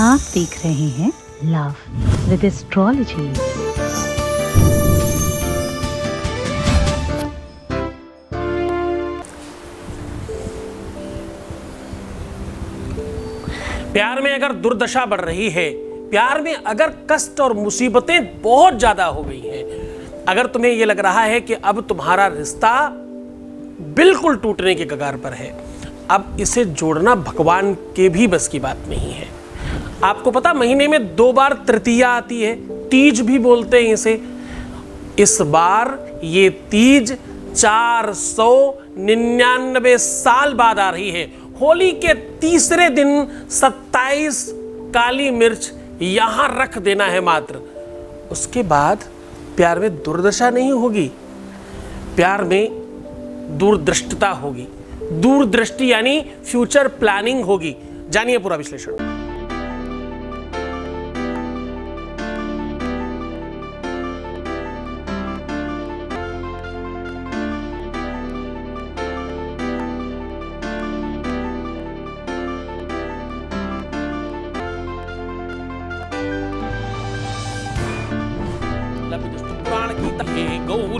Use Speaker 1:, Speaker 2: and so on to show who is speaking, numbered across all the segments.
Speaker 1: आप देख रहे हैं लव विद एस्ट्रोलॉजी
Speaker 2: प्यार में अगर दुर्दशा बढ़ रही है, प्यार में अगर कष्ट और मुसीबतें बहुत ज़्यादा हो गई हैं, अगर तुम्हें यह लग रहा है कि अब तुम्हारा रिश्ता बिल्कुल टूटने के कगार पर है, अब इसे जोड़ना भगवान के भी बस की बात नहीं है। आपको पता, महीने में दो बार तृतीया आती है। तीज भी बोलते हैं इसे। इस बार ये तीज चार सौ निन्यानबे साल बाद आ रही है। होली के तीसरे दिन 27 काली मिर्च यहाँ रख देना है मात्र। उसके बाद प्यार में दुर्दशा नहीं होगी। प्यार में दूरदृष्टता होगी। दूरदृष्टि यानी फ्यूचर प्लानिंग होगी। जानिए पूरा विश्लेषण।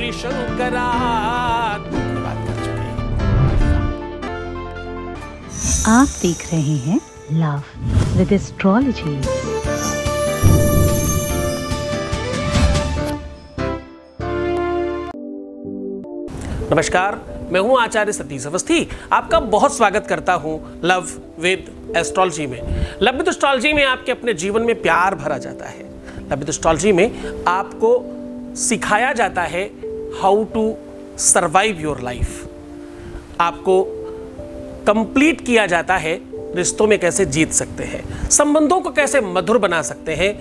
Speaker 2: गौरी शंकरा हैं
Speaker 1: आप देख रहे हैं लव विद एस्ट्रोलॉजी
Speaker 2: नमस्कार मैं हूँ आचार्य सतीश अवस्थी। आपका बहुत स्वागत करता हूँ लव विद एस्ट्रोलॉजी में। लव विद एस्ट्रोलॉजी में आपके अपने जीवन में प्यार भरा जाता है। लव विद एस्ट्रोलॉजी में आपको सिखाया जाता है how to survive your life. आपको कंप्लीट किया जाता है रिश्तों में कैसे जीत सकते हैं, संबंधों को कैसे मधुर बना सकते हैं।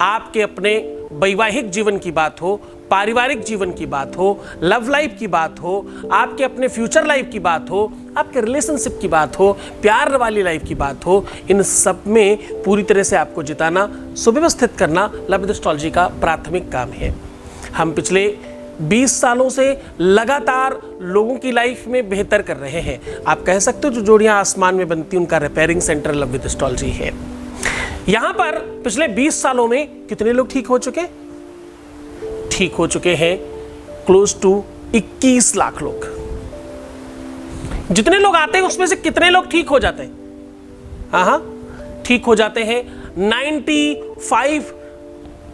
Speaker 2: आपके अपने वैवाहिक जीवन की बात हो, पारिवारिक जीवन की बात हो लव लाइफ की बात हो, आपके अपने फ्यूचर लाइफ की बात हो, आपके रिलेशनशिप की बात हो, प्यार वाली लाइफ की बात हो, इन सब में पूरी तरह से आपको जिताना, सुव्यवस्थित करना, लव एस्ट्रोलॉजी का प्राथमिक काम है। हम पिछले 20 सालों से लगातार लोगों की लाइफ में बेहतर कर रहे हैं। आप कह सकते हो जो जोड़ियाँ आसमान में बनती उनका repairing centre love with astrology है। यहाँ पर पिछले 20 सालों में कितने लोग ठीक हो चुके? ठीक हो चुके हैं क्लोज टू 21 लाख लोग। जितने लोग आते हैं, उसमें से कितने लोग ठीक हो जाते हैं? हाँ हाँ ठीक हो जाते हैं। 95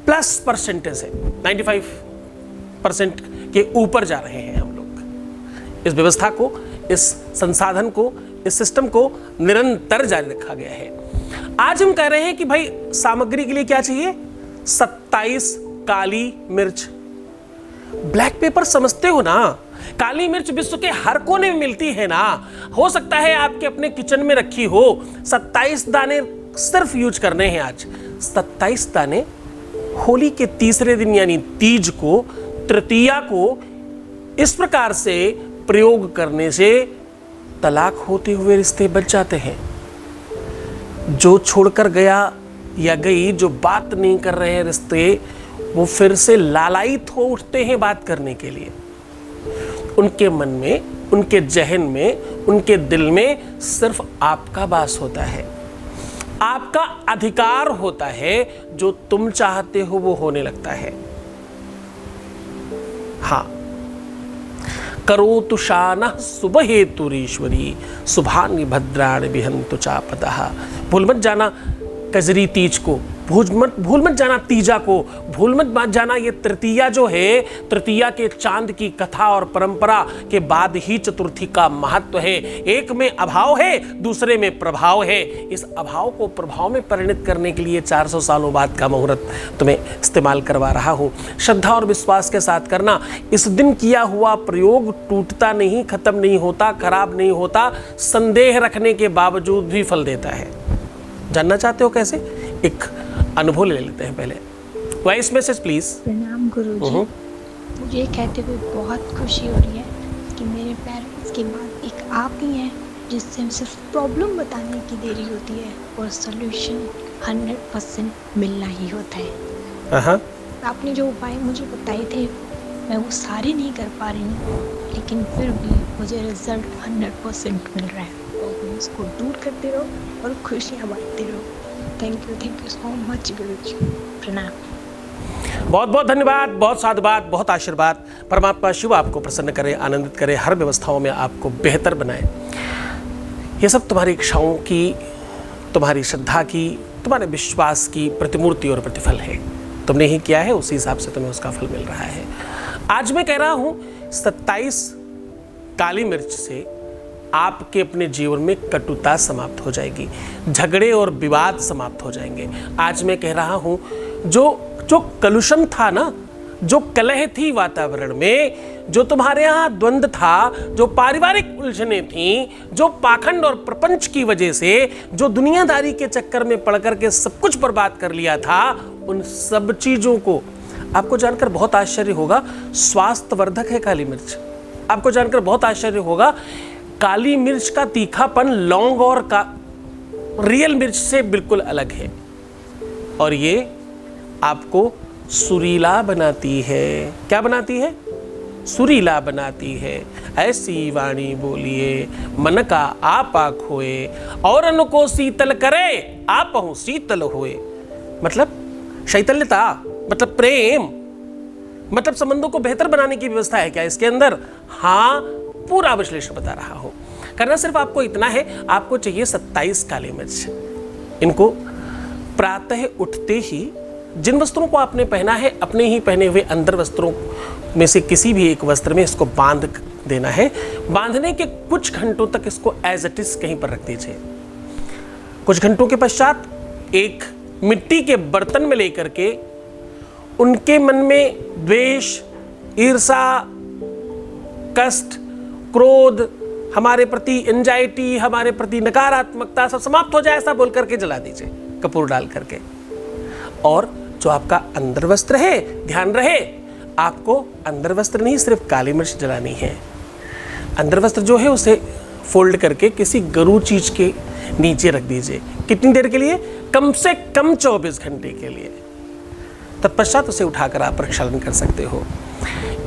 Speaker 2: प्लस परसेंटेज है। 95 परसेंट के ऊपर जा रहे हैं हम लोग। इस व्यवस्था को, इस संसाधन को, इस सिस्टम को निरंतर जारी रखा गया है। आज हम कह रहे हैं कि भाई, सामग्री के लिए क्या चाहिए? 27 काली मिर्च। ब्लैक पेपर समझते हो ना? काली मिर्च विश्व के हर कोने में मिलती है ना? हो सकता है आपके अपने किचन में रखी हो। 27 दाने सिर्फ़ यूज़ करने हैं आज। 27 दाने होली के तीसरे दिन यानी तीज को तृतीया को इस प्रकार से प्रयोग करने से तलाक होते हुए रिश्ते बच जाते हैं। जो छोड़कर गया या गई, जो बात नहीं कर रहे हैं रिश्ते, वो फिर से लालायित हो उठते हैं बात करने के लिए। उनके मन में, उनके जहन में, उनके दिल में सिर्फ़ आपका वास होता है। आपका अधिकार होता है, जो तुम चाहते हो वो होने लगता हाँ। करो तुषान सुबह हेतुरीश्वरी सुभान भद्राण विहंतु चापतः भूल मत जाना कजरी तीज को भूल मत भूल मत जाना तीजा को, भूल मत मत जाना ये तृतीया जो है, तृतीया के चाँद की कथा और परंपरा के बाद ही चतुर्थी का महत्व है। एक में अभाव है, दूसरे में प्रभाव है। इस अभाव को प्रभाव में परिणत करने के लिए 400 सालों बाद का मुहूर्त तुम्हें इस्तेमाल करवा रहा हूँ। श्रद्धा और विश्वास के साथ करना, इस दिन किया हुआ प्रयोग टूटता नहीं, खत्म नहीं होता, खराब नहीं होता, संदेह रखने के बावजूद भी फल देता है। जानना चाहते हो कैसे? एक अनुभव ले लेते हैं पहले। वॉइस मैसेज प्लीज़
Speaker 3: प्रणाम गुरु जी मुझे कहते हुए बहुत खुशी हो रही है कि मेरे पेरेंट्स के बाद एक आप ही हैं जिससे सिर्फ़ प्रॉब्लम बताने की देरी होती है और सोल्यूशन हंड्रेड परसेंट मिलना ही होता है।
Speaker 2: हाँ
Speaker 3: आपने जो उपाय मुझे बताए थे मैं वो सारे नहीं कर पा रही हूँ लेकिन फिर भी मुझे रिज़ल्ट हंड्रेड परसेंट मिल रहा है। तो उसको दूर करते रहो और खुशियाँ बांटते रहो। Thank you thank you so much guru ji प्रणाम
Speaker 2: बहुत बहुत धन्यवाद, बहुत साधुवाद, बहुत आशीर्वाद। परमात्मा शिव आपको प्रसन्न करे, आनंदित करे, हर व्यवस्थाओं में आपको बेहतर बनाए। ये सब तुम्हारी इच्छाओं की, तुम्हारी श्रद्धा की, तुम्हारे विश्वास की प्रतिमूर्ति और प्रतिफल है। तुमने ही किया है, उसी हिसाब से तुम्हें उसका फल मिल रहा है। आज मैं कह रहा हूँ, सत्ताईस काली मिर्च से आपके अपने जीवन में कटुता समाप्त हो जाएगी, झगड़े और विवाद समाप्त हो जाएँगे। आज मैं कह रहा हूँ, जो जो कलुषम था ना, जो कलह थी वातावरण में, जो तुम्हारे यहाँ द्वंद था, जो पारिवारिक उलझने थी, जो पाखंड और प्रपंच की वजह से, जो दुनियादारी के चक्कर में पड़ करके सब कुछ बर्बाद कर लिया था, उन सब चीज़ों को, आपको जानकर बहुत आश्चर्य होगा, स्वास्थ्यवर्धक है काली मिर्च। आपको जानकर बहुत आश्चर्य होगा काली मिर्च का तीखापन लौंग और का रियल मिर्च से बिल्कुल अलग है। और ये आपको सुरीला बनाती है। क्या बनाती है? सुरीला बनाती है। ऐसी वाणी बोलिए, मन का आपा खोए, और को शीतल करे आप शीतल हुए। मतलब शैतल्यता मतलब प्रेम मतलब संबंधों को बेहतर बनाने की व्यवस्था है क्या इसके अंदर? हाँ पूरा विश्लेषण बता रहा हूँ। करना सिर्फ़ आपको इतना है, आपको चाहिए सत्ताईस काली मिर्च। इनको प्रातः उठते ही जिन वस्त्रों को आपने पहना है, अपने ही पहने हुए अंदर वस्त्रों में से किसी भी एक वस्त्र में इसको बाँध देना है। बांधने के कुछ घंटों तक इसको एज इट इज़ कहीं पर रख दीजिए। कुछ घंटों के पश्चात एक मिट्टी के बर्तन में लेकर के उनके मन में द्वेष, ईर्षा, कष्ट क्रोध, हमारे प्रति एंजाइटी हमारे प्रति नकारात्मकता सब समाप्त हो जाए ऐसा बोल करके जला दीजिए, कपूर डाल करके। और जो आपका अंदर वस्त्र है, ध्यान रहे, आपको अंदर वस्त्र नहीं, सिर्फ़ काली मिर्च जलानी है। अंदर वस्त्र जो है, उसे फोल्ड करके किसी गरु चीज़ के नीचे रख दीजिए। कितनी देर के लिए? कम से कम 24 घंटे के लिए। तत्पश्चात उसे उठाकर आप प्रक्षालन कर सकते हो।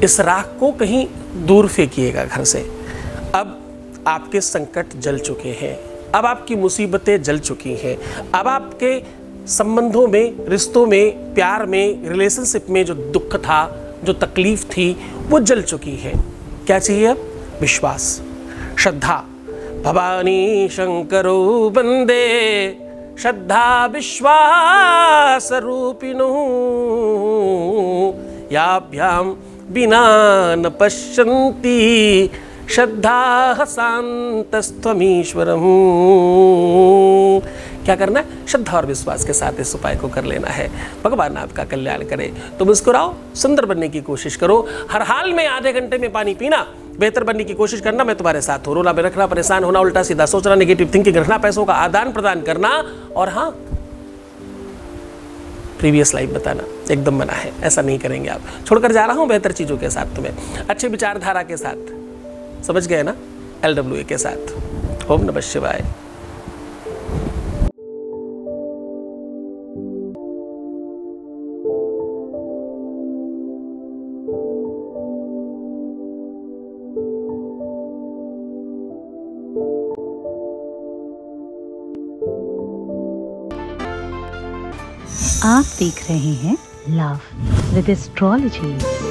Speaker 2: इस राख को कहीं दूर फेंकिएगा घर से। अब आपके संकट जल चुके हैं, अब आपकी मुसीबतें जल चुकी हैं, अब आपके संबंधों में, रिश्तों में, प्यार में रिलेशनशिप में जो दुख था, जो तकलीफ़ थी, वो जल चुकी है। क्या चाहिए अब? विश्वास, श्रद्धा। भवानी शंकरो बंदे श्रद्धा विश्वास रूपिणु। याभ्याम बिना न पश्यन्ति। श्रद्धा शांतस्वीश्वरम क्या करना है? श्रद्धा और विश्वास के साथ इस उपाय को कर लेना है। भगवान आपका कल्याण करे। तो मुस्कुराओ, सुंदर बनने की कोशिश करो। हर हाल में आधे घंटे में पानी पीना, बेहतर बनने की कोशिश करना, मैं तुम्हारे साथ हो। रोना में रखना परेशान होना उल्टा सीधा सोचना नेगेटिव थिंकिंग रखना, पैसों का आदान प्रदान करना और हाँ प्रीवियस लाइफ बताना एकदम मना है, ऐसा नहीं करेंगे आप। छोड़कर जा रहा हूँ बेहतर चीज़ों के साथ तुम्हें, अच्छे विचारधारा के साथ। समझ गए ना? एल डब्ल्यू ए के साथ। ओम नमः शिवाय।
Speaker 1: आप देख रहे हैं लव विद एस्ट्रोलॉजी